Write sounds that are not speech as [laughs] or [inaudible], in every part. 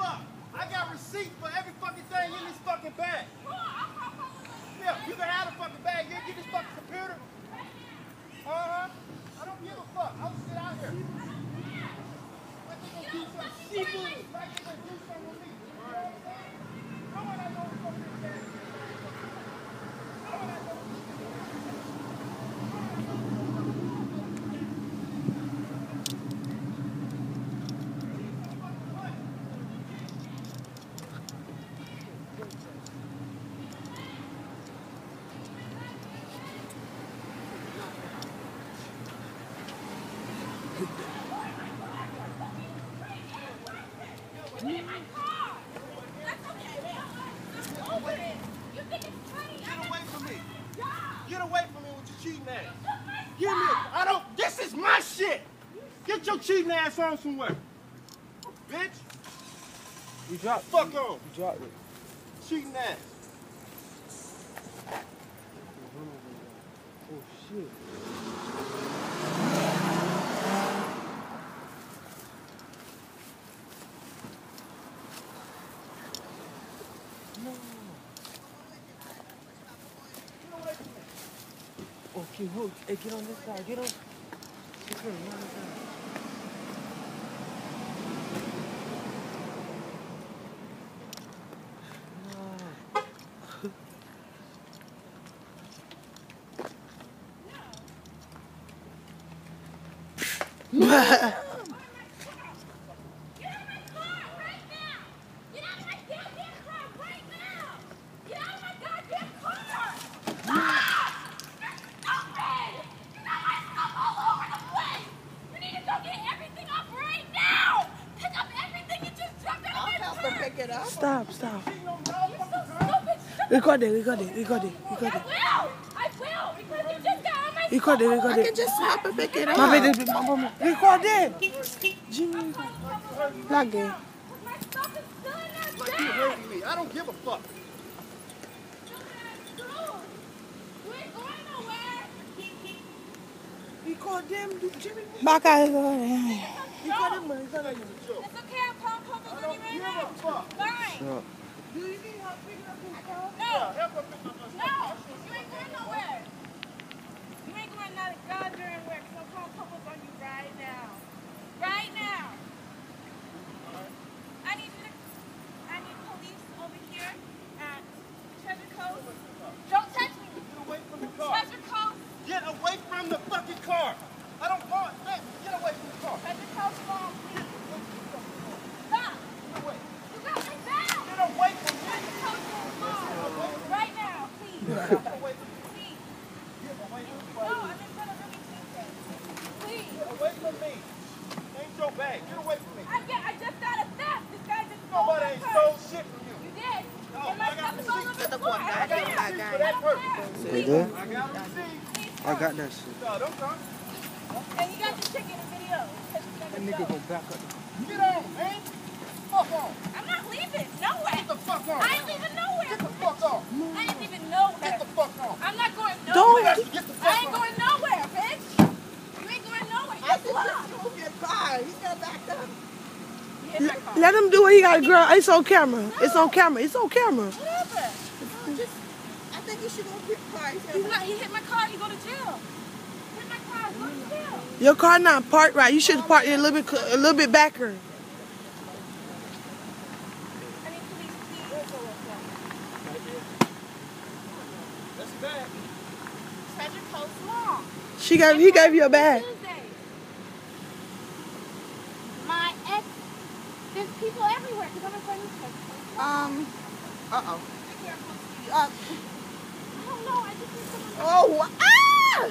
fuck? I got receipts for every fucking thing in this fucking bag. Yeah, you can have the fucking bag. You get this fucking computer. Uh-huh. I don't give a fuck. I'll just sit out here. Like they gonna do some seafood. Like they gonna do something with me. You know what I'm saying? Come on, I know what's fucking this bag. Come on, I know what's Get away from me. Get away from me with your cheating ass. Give me. I don't. This is my shit. Get your cheating ass on somewhere. Bitch. You dropped Fuck you, on. You dropped it. Cheating ass. Oh shit. Okay, hold. Hey, get on this side. Get on. Get on, this side. No. Pick [laughs] it stop, stop. Record it, record it, record it, record it. Record it, record it. I can just snap and pick it up. Record it. Jimmy, plug it. Like you hating me. I don't give a fuck. Record them, Jimmy. Back out of the way. Record them. It's okay, I'm calling Papa I Money don't right give now. a. Fine. Stop. Do you need help picking up this car? No, Yeah, help her pick up her no, you ain't going nowhere. You ain't going not a goddamn where, because I'm calling Papa's on you right now. Right now. I need you to, I need police over here at Treasure Coast. Don't touch me. Get away from the car. Treasure Coast. Get away from the fucking car. I don't want that. Get away from the car. Treasure Coast phone, please. Stop. Get away. You got me down. Get away from me. Treasure Coast phone. Right now, please. Get away from me. Please. Get away from me. No, I'm in front of Ruby Tuesday. Please. Get away from me. Ain't your bag. Get away from me. I get. I just got a theft. This guy just stole Nobody my ain't purse. stole shit from you. You did. No, and my I got stuff is all over the The floor. one I guy, don't the care. guy, For that purse. You good? I got a receipt. I got that shit. No, don't come. And you got the chicken and video. That nigga gonna back up. Get on, man. Fuck on. I'm not leaving. Nowhere. Get the fuck on. I ain't leaving nowhere. Get the fuck on. I ain't leaving nowhere. Get the fuck on. I'm not going Don't. nowhere. Get the I ain't on. going nowhere, bitch. You ain't going nowhere. I Just can look. just move your car. He's gonna back up. You hit my car. Let him do what he got, girl. It's on camera. It's on camera. It's on camera. Whatever. Just, I think you should move your car. He's He's not, he hit my car. He go to jail. Hit my car. Go to jail. Your car not parked right. You should park it a little bit, cl- a little bit backer. I need police. Please. That's bad. Treasure Coast Mall. She gave, he gave you a bag. My ex. There's people everywhere because I'm in front of Treasure Um, uh-oh. Uh, I don't know. I just need someone. oh! Ah!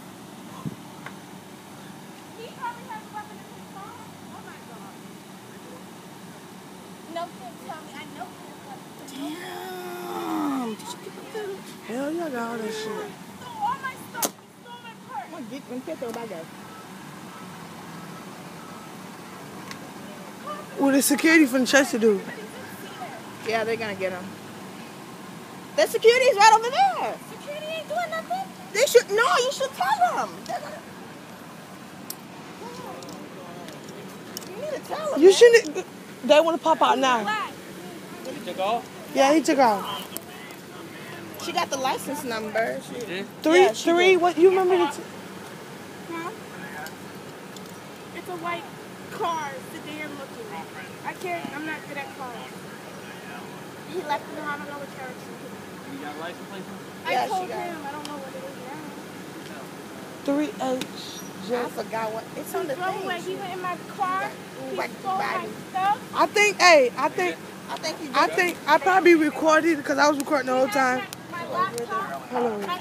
Hell yeah, all that shit. Stole all my stuff. He stole my purse. Come on, get them get throw back there. What the security from the Chester do? Yeah, they're gonna get him. The security is right over there. Security ain't doing nothing. They should no. You should tell them. Gonna. You need to tell them. You man. shouldn't. They want to pop out now. Black. Yeah, he took off. She got the license number. She, Three, Yeah, she three. did. What you remember? The t- Huh? It's a white car, sedan looking. I can't, I'm not good at cars. He left me, I don't know what character. You got license plate? I Yeah, told got him, I don't know what it is now. three H. I J. forgot what. It's on He the drove away, thing. he went in my car, he Whack stole my stuff. I think. Hey, I think. I think you. I think I probably recorded because I was recording the whole time. My